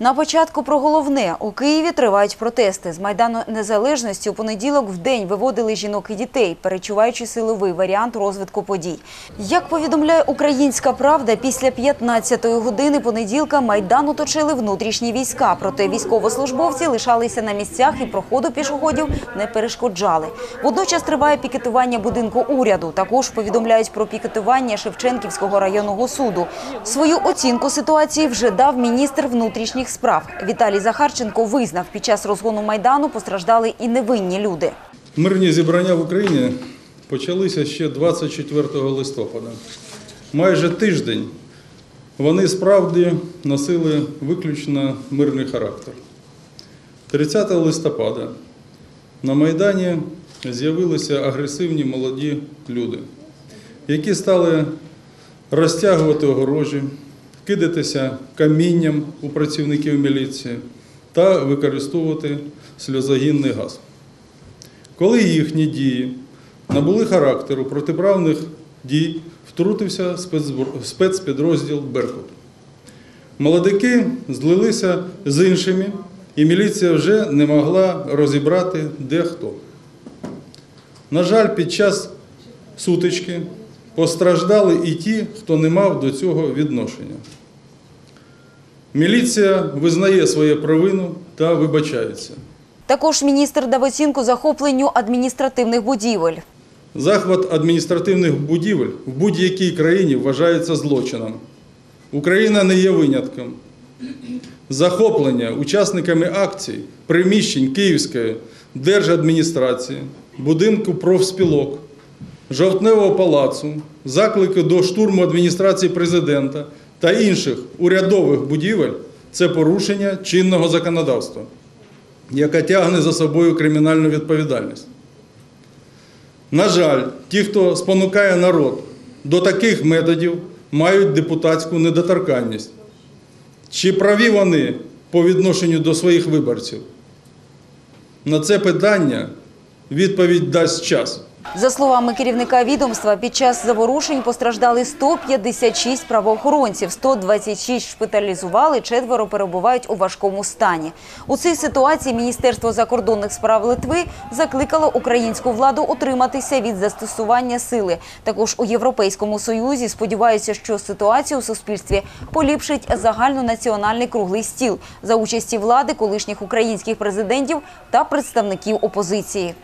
На початку про головне. У Києві тривають протести. З Майдану Незалежності у понеділок в день виводили жінок і дітей, перечуваючи силовий варіант розвитку подій. Як повідомляє «Українська правда», після 15-ї години понеділка Майдан оточили внутрішні війська. Проте військовослужбовці лишалися на місцях і проходу пішоходів не перешкоджали. Водночас триває пікетування будинку уряду. Також повідомляють про пікетування Шевченківського районного суду. Свою оцінку ситуації вже дав міністр внутрішніх справ. Віталій Захарченко визнав, під час розгону Майдану постраждали і невинні люди. Мирні зібрання в Україні почалися ще 24 листопада. Майже тиждень вони справді носили виключно мирний характер. 30 листопада на Майдані з'явилися агресивні молоді люди, які стали розтягувати огорожі, кидатися камінням у працівників міліції та використовувати сльозогінний газ. Коли їхні дії набули характеру протиправних дій, втрутився спецпідрозділ Беркут. Молодики злилися з іншими, і міліція вже не могла розібрати, де хто. На жаль, під час сутички постраждали і ті, хто не мав до цього відношення. Міліція визнає своє провину та вибачається. Також міністр дав оцінку захопленню адміністративних будівель. Захват адміністративних будівель в будь-якій країні вважається злочином. Україна не є винятком. Захоплення учасниками акцій приміщень Київської держадміністрації, будинку профспілок, жовтневого палацу, заклики до штурму адміністрації президента та інших урядових будівель це порушення чинного законодавства, яке тягне за собою кримінальну відповідальність. На жаль, ті, хто спонукає народ до таких методів, мають депутатську недоторканність. Чи праві вони по відношенню до своїх виборців? На це питання відповідь дасть час. За словами керівника відомства, під час заворушень постраждали 156 правоохоронців, 126 шпиталізували, четверо перебувають у важкому стані. У цій ситуації Міністерство закордонних справ Литви закликало українську владу утриматися від застосування сили. Також у Європейському Союзі сподіваються, що ситуацію у суспільстві поліпшить загальнонаціональний круглий стіл за участі влади, колишніх українських президентів та представників опозиції.